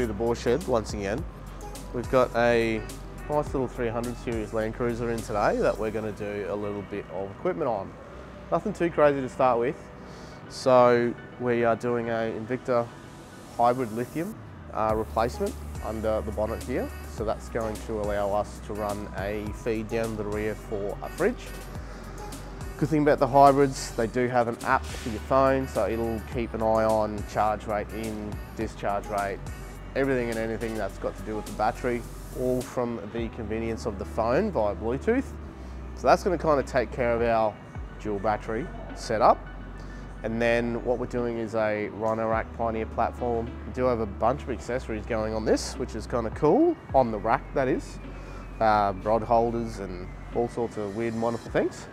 to the Boar Shed once again. We've got a nice little 300 series Land Cruiser in today that we're going to do a little bit of equipment on. Nothing too crazy to start with. So we are doing a Invicta hybrid lithium uh, replacement under the bonnet here. So that's going to allow us to run a feed down the rear for a fridge. Good thing about the hybrids, they do have an app for your phone, so it'll keep an eye on charge rate in, discharge rate, everything and anything that's got to do with the battery, all from the convenience of the phone via Bluetooth. So that's gonna kind of take care of our dual battery setup. And then what we're doing is a Rhino-Rack Pioneer platform. We do have a bunch of accessories going on this, which is kind of cool, on the rack that is. Uh, rod holders and all sorts of weird and wonderful things.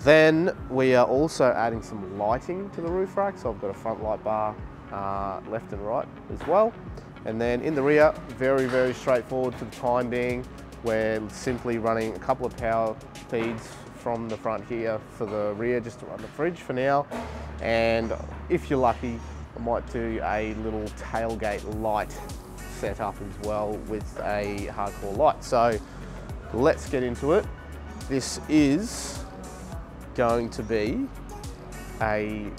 Then we are also adding some lighting to the roof rack. So I've got a front light bar uh, left and right as well. And then in the rear, very, very straightforward for the time being. We're simply running a couple of power feeds from the front here for the rear just to run the fridge for now. And if you're lucky, I might do a little tailgate light setup as well with a Hardkorr light. So let's get into it. This is going to be a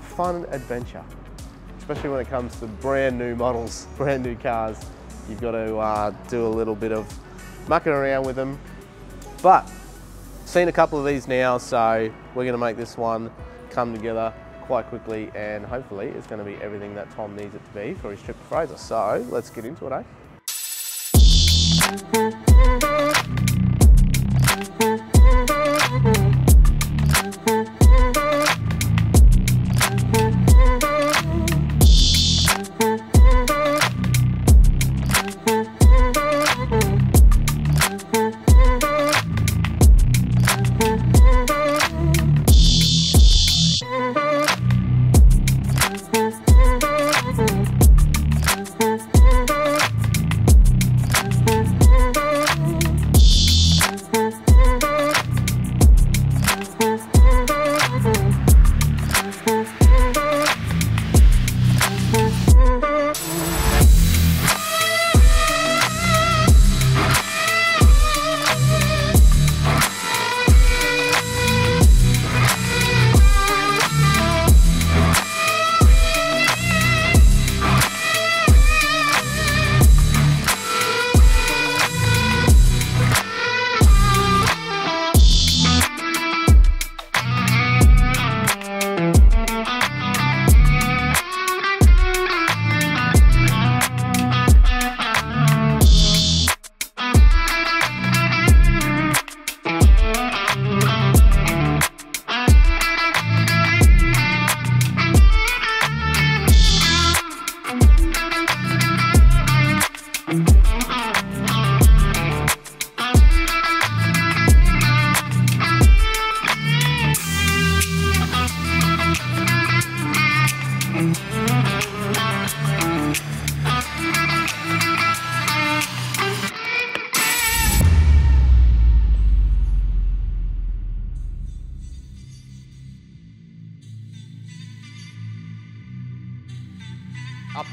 fun adventure, especially when it comes to brand new models, brand new cars. You've got to uh, do a little bit of mucking around with them. But seen a couple of these now, so we're going to make this one come together quite quickly and hopefully it's going to be everything that Tom needs it to be for his trip to Fraser. So let's get into it, eh?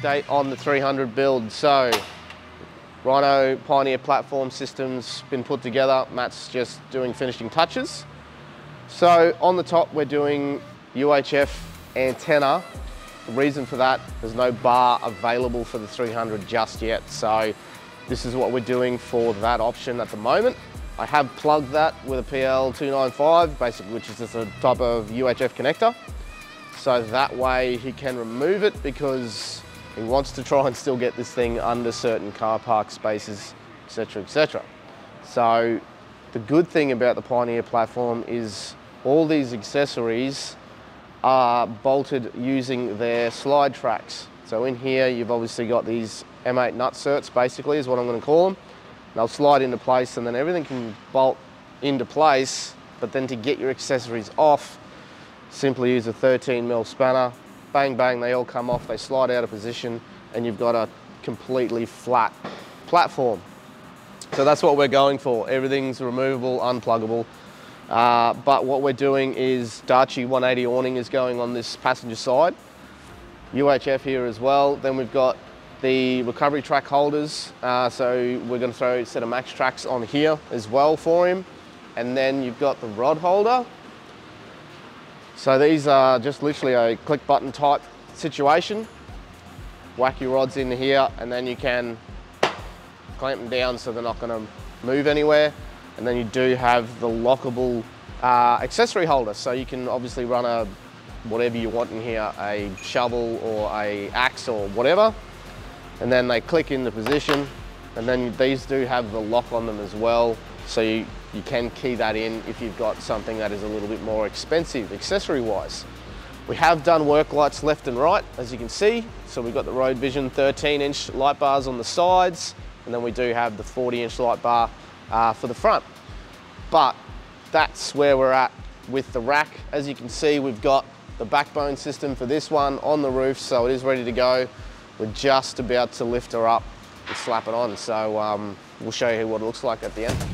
Update on the 300 build. So, Rhino Pioneer platform system's been put together. Matt's just doing finishing touches. So on the top, we're doing UHF antenna. The reason for that, there's no bar available for the 300 just yet. So this is what we're doing for that option at the moment. I have plugged that with a PL295, basically, which is just a type of UHF connector. So that way he can remove it because he wants to try and still get this thing under certain car park spaces, etc, etc. So the good thing about the Pioneer platform is all these accessories are bolted using their slide tracks. So in here, you've obviously got these M8 nutserts, basically, is what I'm gonna call them. They'll slide into place and then everything can bolt into place, but then to get your accessories off, simply use a 13 mil spanner, bang, bang, they all come off, they slide out of position, and you've got a completely flat platform. So that's what we're going for. Everything's removable, unpluggable. Uh, but what we're doing is Darche 180 awning is going on this passenger side. UHF here as well. Then we've got the recovery track holders. Uh, so we're going to throw a set of Maxtrax on here as well for him. And then you've got the rod holder. So these are just literally a click button type situation. Whack your rods in here and then you can clamp them down so they're not going to move anywhere. And then you do have the lockable uh, accessory holder. So you can obviously run a whatever you want in here, a shovel or a axe or whatever. And then they click into position. And then these do have the lock on them as well. So you, you can key that in if you've got something that is a little bit more expensive accessory wise. We have done work lights left and right, as you can see. So we've got the Road Vision 13 inch light bars on the sides, and then we do have the 40 inch light bar uh, for the front. But that's where we're at with the rack. As you can see, we've got the backbone system for this one on the roof, so it is ready to go. We're just about to lift her up and slap it on. So um, we'll show you what it looks like at the end.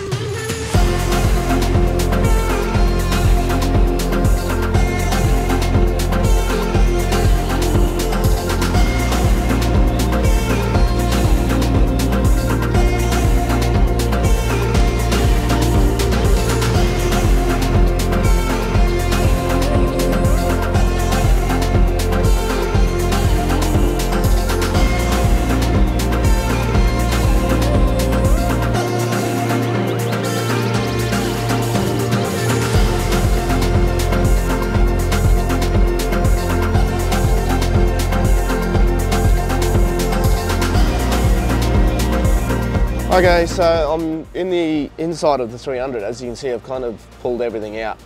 Okay, so I'm in the inside of the 300. As you can see, I've kind of pulled everything out.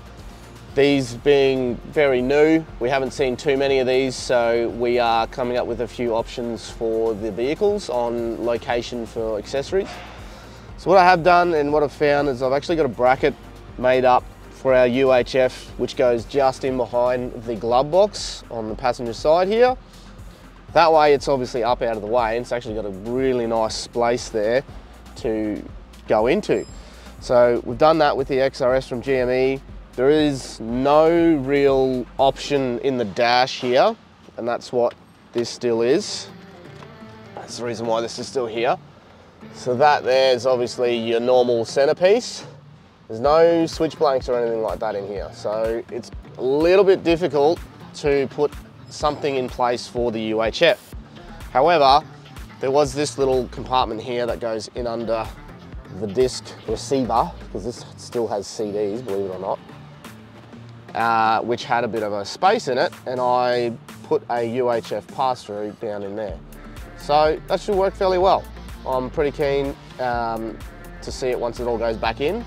These being very new, we haven't seen too many of these, so we are coming up with a few options for the vehicles on location for accessories. So what I have done and what I've found is I've actually got a bracket made up for our UHF, which goes just in behind the glove box on the passenger side here. That way it's obviously up out of the way and it's actually got a really nice space there to go into. So we've done that with the XRS from GME. There is no real option in the dash here, and that's what this still is. That's the reason why this is still here. So that there's obviously your normal centerpiece. There's no switch blanks or anything like that in here. So it's a little bit difficult to put something in place for the UHF. However, there was this little compartment here that goes in under the disc receiver, because this still has CDs, believe it or not, uh, which had a bit of a space in it, and I put a UHF pass-through down in there. So that should work fairly well. I'm pretty keen um, to see it once it all goes back in,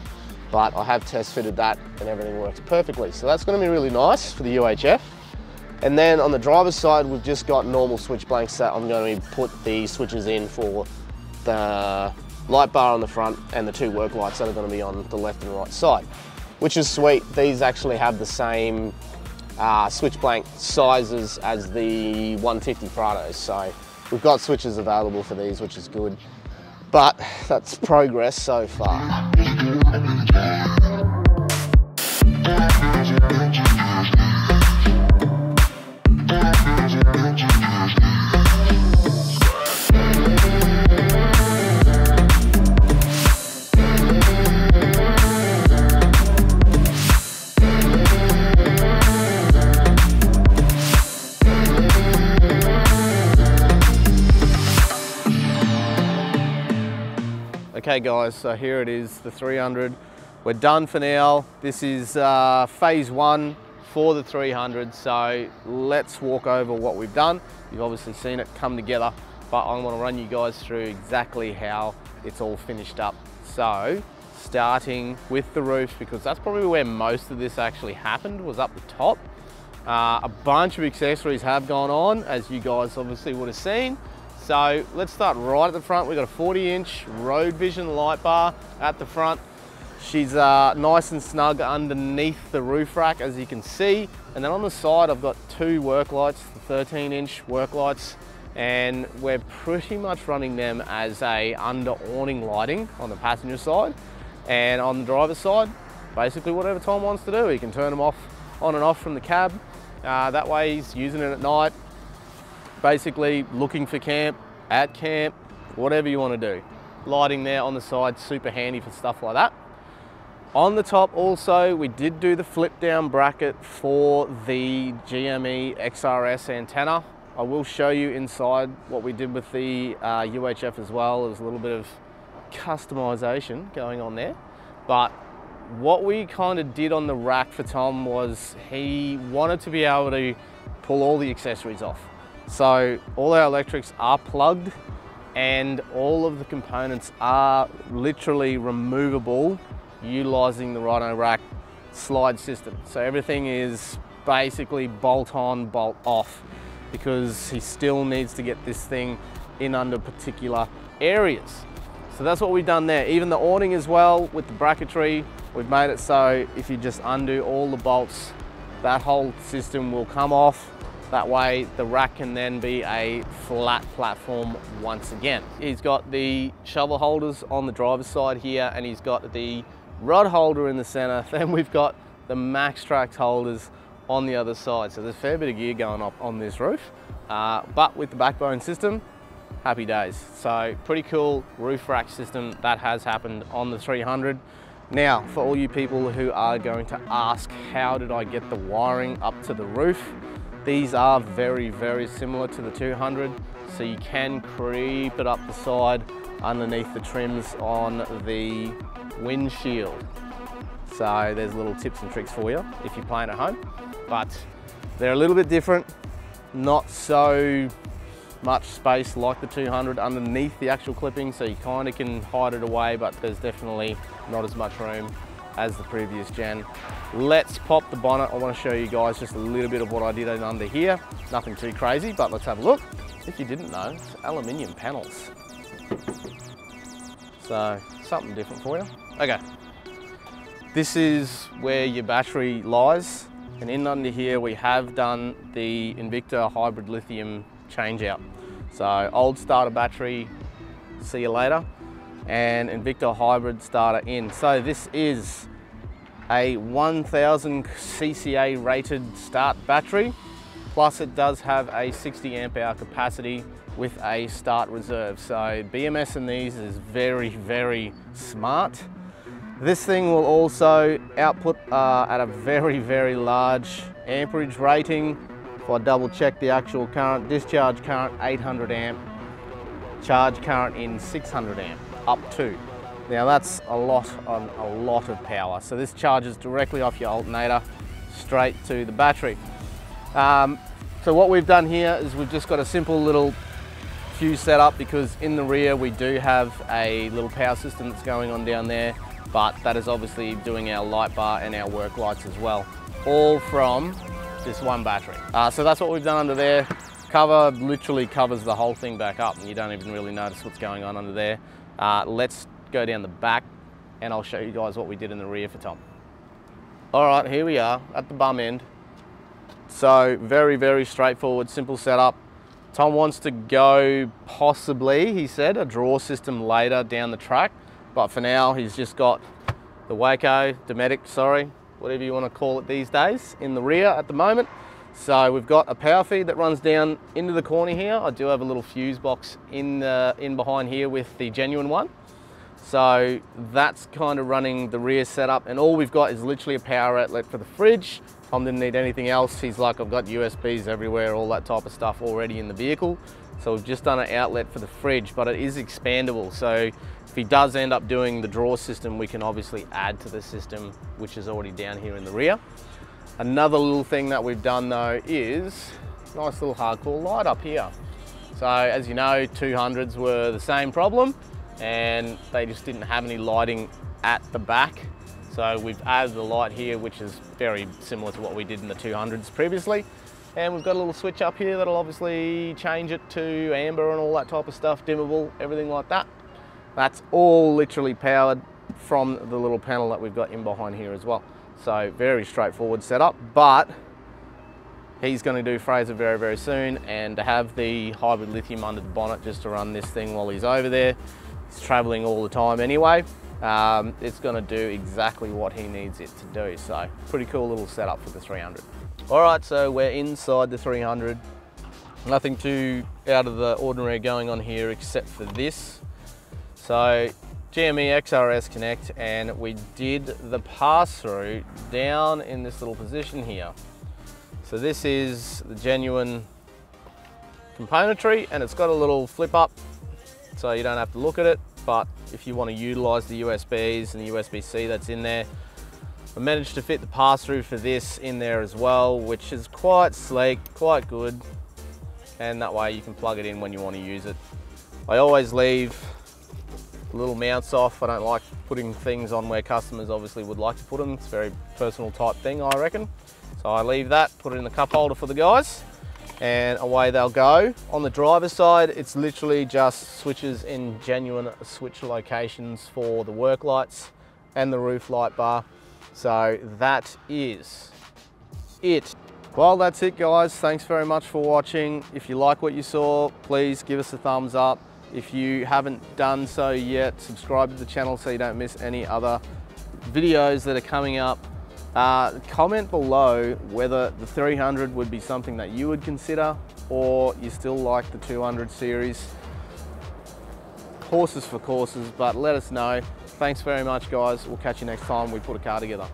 but I have test fitted that and everything works perfectly. So that's gonna be really nice for the UHF. And then on the driver's side, we've just got normal switch blanks that I'm going to put the switches in for the light bar on the front and the two work lights that are going to be on the left and right side, which is sweet. These actually have the same uh, switch blank sizes as the 150 Prados. So we've got switches available for these, which is good. But that's progress so far. Okay guys, so here it is, the 300. We're done for now. This is uh, phase one for the 300. So let's walk over what we've done. You've obviously seen it come together, but I want to run you guys through exactly how it's all finished up. So starting with the roof, because that's probably where most of this actually happened, was up the top. Uh, a bunch of accessories have gone on, as you guys obviously would have seen. So let's start right at the front. We've got a 40 inch road vision light bar at the front. She's uh, nice and snug underneath the roof rack, as you can see. And then on the side, I've got two work lights, the 13 inch work lights, and we're pretty much running them as a under awning lighting on the passenger side. And on the driver's side, basically whatever Tom wants to do. He can turn them off on and off from the cab. Uh, that way he's using it at night, basically looking for camp, at camp, whatever you want to do. Lighting there on the side, super handy for stuff like that. On the top also, we did do the flip down bracket for the GME XRS antenna. I will show you inside what we did with the uh, UHF as well. There's a little bit of customization going on there. But what we kind of did on the rack for Tom was he wanted to be able to pull all the accessories off. So all our electrics are plugged and all of the components are literally removable utilizing the Rhino rack slide system. So everything is basically bolt on, bolt off because he still needs to get this thing in under particular areas. So that's what we've done there. Even the awning as well with the bracketry, we've made it so if you just undo all the bolts, that whole system will come off. That way the rack can then be a flat platform once again. He's got the shovel holders on the driver's side here and he's got the rod holder in the center. Then we've got the Maxtrax holders on the other side. So there's a fair bit of gear going up on this roof. Uh, but with the backbone system, happy days. So pretty cool roof rack system that has happened on the 300. Now, for all you people who are going to ask, how did I get the wiring up to the roof? These are very, very similar to the 200. So you can creep it up the side underneath the trims on the windshield. So there's little tips and tricks for you if you're playing at home. But they're a little bit different, not so much space like the 200 underneath the actual clipping, so you kind of can hide it away, but there's definitely not as much room as the previous gen. Let's pop the bonnet. I want to show you guys just a little bit of what I did under here. Nothing too crazy, but let's have a look. If you didn't know, it's aluminium panels. So something different for you. Okay, this is where your battery lies. And in under here, we have done the Invicta hybrid lithium change out. So old starter battery, see you later, and Invicta hybrid starter in. So this is a 1000 CCA rated start battery, plus it does have a 60 amp hour capacity with a start reserve. So BMS in these is very, very smart. This thing will also output uh, at a very, very large amperage rating. If I double check the actual current, discharge current 800 amp, charge current in 600 amp, up to. Now that's a lot on a lot of power. So this charges directly off your alternator straight to the battery. Um, so what we've done here is we've just got a simple little fuse setup because in the rear we do have a little power system that's going on down there but that is obviously doing our light bar and our work lights as well, all from this one battery. Uh, so that's what we've done under there. Cover literally covers the whole thing back up and you don't even really notice what's going on under there. Uh, let's go down the back and I'll show you guys what we did in the rear for Tom. All right, here we are at the bum end. So very, very straightforward, simple setup. Tom wants to go possibly, he said, a draw system later down the track. But for now, he's just got the Waeco, Dometic, sorry, whatever you want to call it these days, in the rear at the moment. So we've got a power feed that runs down into the corner here. I do have a little fuse box in, the, in behind here with the genuine one. So that's kind of running the rear setup and all we've got is literally a power outlet for the fridge. Tom didn't need anything else. He's like, I've got USBs everywhere, all that type of stuff already in the vehicle. So we've just done an outlet for the fridge, but it is expandable. So he does end up doing the draw system, we can obviously add to the system, which is already down here in the rear. Another little thing that we've done though is nice little Hardkorr light up here. So as you know, 200s were the same problem and they just didn't have any lighting at the back. So we've added the light here, which is very similar to what we did in the 200s previously. And we've got a little switch up here that'll obviously change it to amber and all that type of stuff, dimmable, everything like that. That's all literally powered from the little panel that we've got in behind here as well. So very straightforward setup, but he's going to do Fraser very, very soon. And to have the hybrid lithium under the bonnet just to run this thing while he's over there, he's traveling all the time anyway. Um, it's going to do exactly what he needs it to do. So pretty cool little setup for the 300. All right, so we're inside the 300. Nothing too out of the ordinary going on here except for this. So GME XRS Connect and we did the pass through down in this little position here. So this is the genuine componentry and it's got a little flip up so you don't have to look at it but if you want to utilize the USBs and the USB-C that's in there I managed to fit the pass-through for this in there as well which is quite sleek quite good and that way you can plug it in when you want to use it I always leave little mounts off I don't like putting things on where customers obviously would like to put them it's a very personal type thing I reckon so I leave that put it in the cup holder for the guys and away they'll go. On the driver's side, it's literally just switches in genuine switch locations for the work lights and the roof light bar. So that is it. Well, that's it guys. Thanks very much for watching. If you like what you saw, please give us a thumbs up. If you haven't done so yet, subscribe to the channel so you don't miss any other videos that are coming up. Uh, comment below whether the 300 would be something that you would consider or you still like the 200 series. Horses for courses, but let us know. Thanks very much guys. We'll catch you next time we put a car together.